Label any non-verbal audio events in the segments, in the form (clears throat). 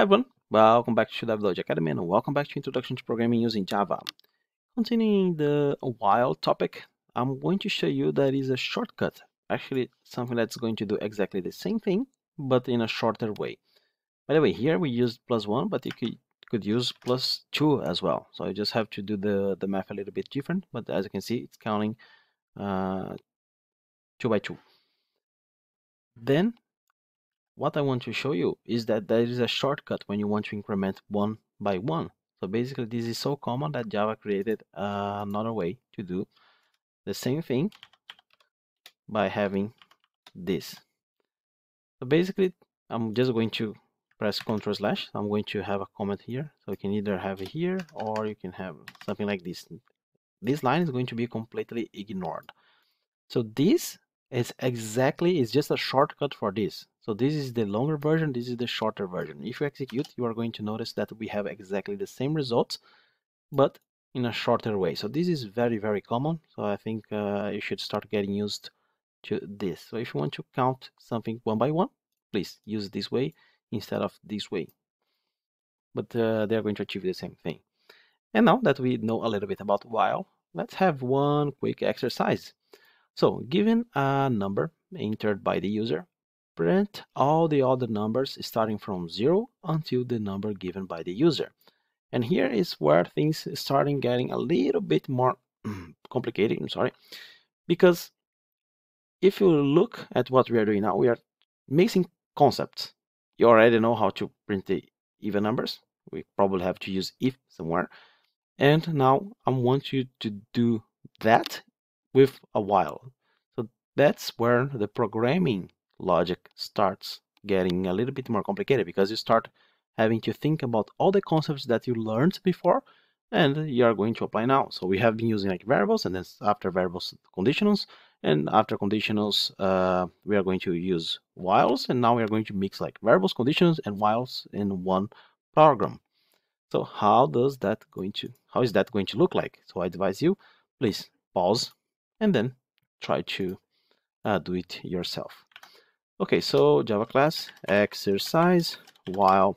Hi everyone, welcome back to DevDojo Academy and welcome back to Introduction to Programming using Java. Continuing the while topic, I'm going to show you that is a shortcut. Actually, something that's going to do exactly the same thing, but in a shorter way. By the way, here we used plus one, but you could, could use plus two as well. So you just have to do the, the math a little bit different, but as you can see, it's counting uh, two by two. Then what I want to show you is that there is a shortcut when you want to increment one by one. So basically this is so common that Java created uh, another way to do the same thing by having this. So basically I'm just going to press Ctrl slash. I'm going to have a comment here. So you can either have it here or you can have something like this. This line is going to be completely ignored. So this is exactly, it's just a shortcut for this. So this is the longer version, this is the shorter version. If you execute, you are going to notice that we have exactly the same results, but in a shorter way. So this is very, very common. So I think uh, you should start getting used to this. So if you want to count something one by one, please use this way instead of this way. But uh, they're going to achieve the same thing. And now that we know a little bit about while, let's have one quick exercise. So given a number entered by the user, print all the other numbers starting from 0 until the number given by the user. And here is where things starting getting a little bit more (clears throat) complicated, I'm sorry, because if you look at what we are doing now, we are mixing concepts. You already know how to print the even numbers. We probably have to use if somewhere. And now I want you to do that with a while. So that's where the programming logic starts getting a little bit more complicated because you start having to think about all the concepts that you learned before and you are going to apply now. So we have been using like variables and then after variables conditionals and after conditionals uh, we are going to use whiles and now we are going to mix like variables, conditionals and whiles in one program. So how does that going to, how is that going to look like? So I advise you, please pause and then try to uh, do it yourself. Okay, so Java class exercise while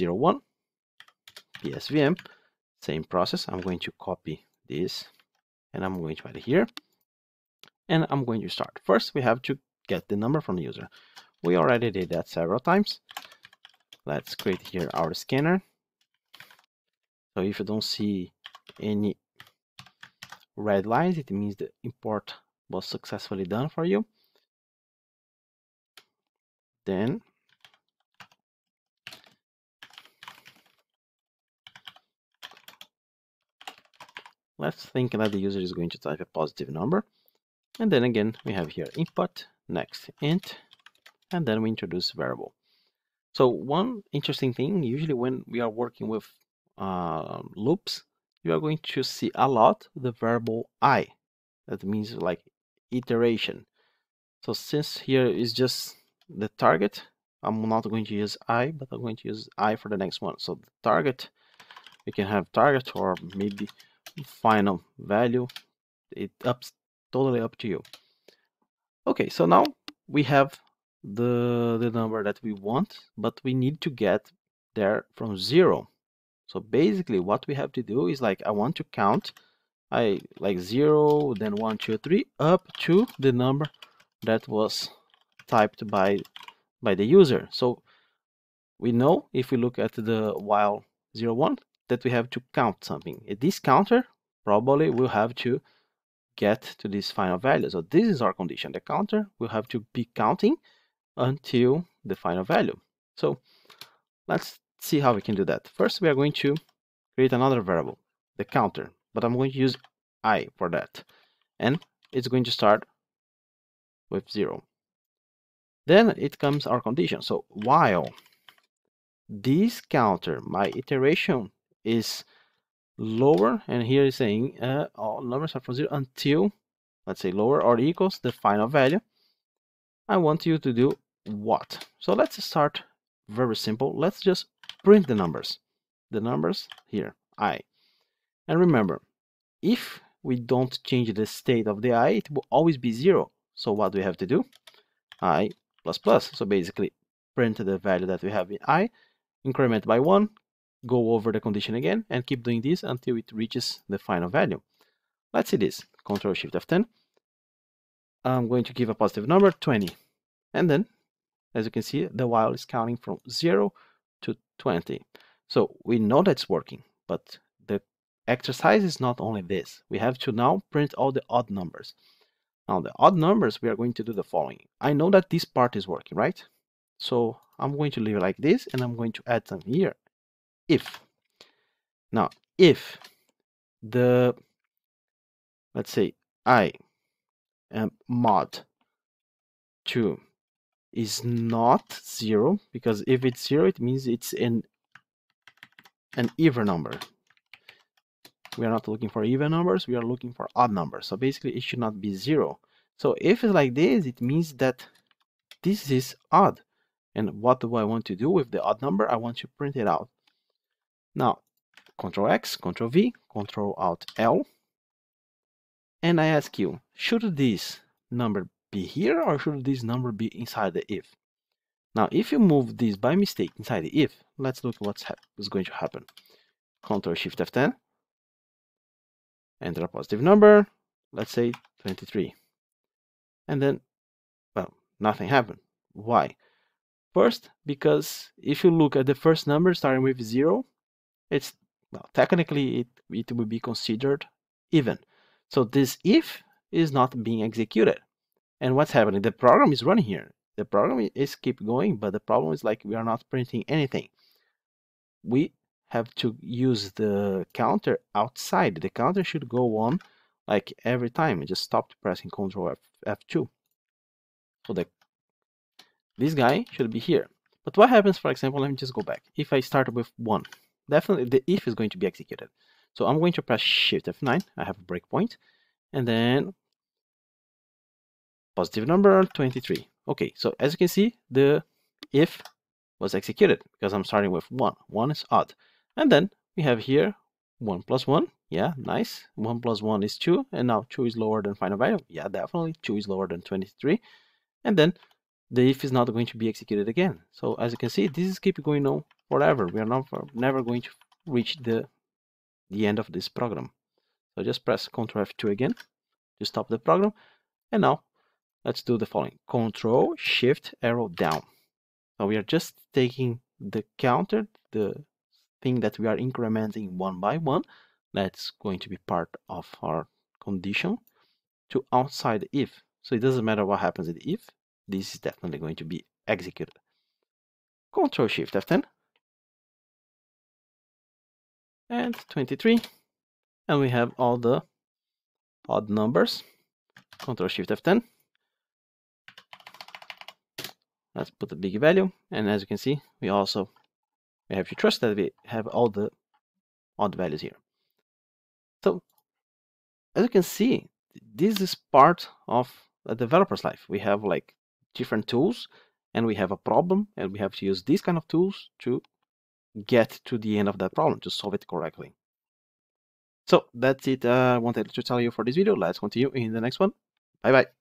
01 PSVM, same process. I'm going to copy this and I'm going to add it here and I'm going to start. First, we have to get the number from the user. We already did that several times. Let's create here our scanner. So if you don't see any red lines, it means the import was successfully done for you. Then let's think that the user is going to type a positive number. And then again we have here input next int and then we introduce variable. So one interesting thing usually when we are working with uh, loops you are going to see a lot the variable i. That means like iteration. So since here is just the target. I'm not going to use i, but I'm going to use i for the next one. So the target, we can have target or maybe final value. It ups totally up to you. Okay, so now we have the the number that we want, but we need to get there from zero. So basically, what we have to do is like I want to count, I like zero, then one, two, three, up to the number that was typed by by the user. So we know if we look at the while 01 that we have to count something. This counter probably will have to get to this final value. So this is our condition. The counter will have to be counting until the final value. So let's see how we can do that. First, we are going to create another variable, the counter, but I'm going to use i for that. And it's going to start with zero. Then it comes our condition. So while this counter, my iteration is lower, and here is saying uh, all numbers are from zero until, let's say lower or equals the final value, I want you to do what? So let's start very simple. Let's just print the numbers. The numbers here, i. And remember, if we don't change the state of the i, it will always be zero. So what do we have to do? i plus plus. So basically print the value that we have in i increment by one, go over the condition again, and keep doing this until it reaches the final value. Let's see this. Control Shift F10. I'm going to give a positive number, 20. And then, as you can see, the while is counting from 0 to 20. So we know that's working, but the exercise is not only this. We have to now print all the odd numbers. Now the odd numbers, we are going to do the following. I know that this part is working, right? So I'm going to leave it like this, and I'm going to add something here. If. Now, if the, let's say, I am mod 2 is not 0, because if it's 0, it means it's an, an even number. We are not looking for even numbers, we are looking for odd numbers. So basically, it should not be 0. So if it's like this, it means that this is odd. And what do I want to do with the odd number? I want to print it out. Now, Control X, Control V, Control Alt L. And I ask you, should this number be here or should this number be inside the if? Now, if you move this by mistake inside the if, let's look what's going to happen. Control Shift F10, enter a positive number, let's say 23. And then, well, nothing happened. Why? First, because if you look at the first number starting with 0, it's, well, technically it, it will be considered even. So this if is not being executed. And what's happening? The program is running here. The program is keep going, but the problem is like we are not printing anything. We have to use the counter outside. The counter should go on like every time. I just stopped pressing Control F, F2. So the this guy should be here. But what happens, for example, let me just go back. If I start with 1, definitely the if is going to be executed. So I'm going to press Shift F9. I have a breakpoint. And then positive number 23. Okay, so as you can see, the if was executed because I'm starting with 1. 1 is odd. And then we have here 1 plus 1. Yeah, nice. 1 plus 1 is 2. And now 2 is lower than final value. Yeah, definitely. 2 is lower than 23. And then the if is not going to be executed again. So as you can see, this is keep going on forever. We are not never going to reach the the end of this program. So just press Ctrl F2 again to stop the program. And now let's do the following. Control Shift arrow down. So we are just taking the counter, the thing that we are incrementing one by one. That's going to be part of our condition to outside if. So it doesn't matter what happens in if, this is definitely going to be executed. Control Shift F10 and 23 and we have all the odd numbers. Control Shift F10 let's put the big value and as you can see we also we have to trust that we have all the odd values here so as you can see this is part of a developer's life we have like different tools and we have a problem and we have to use these kind of tools to get to the end of that problem to solve it correctly. So that's it uh, I wanted to tell you for this video. Let's continue in the next one. Bye bye.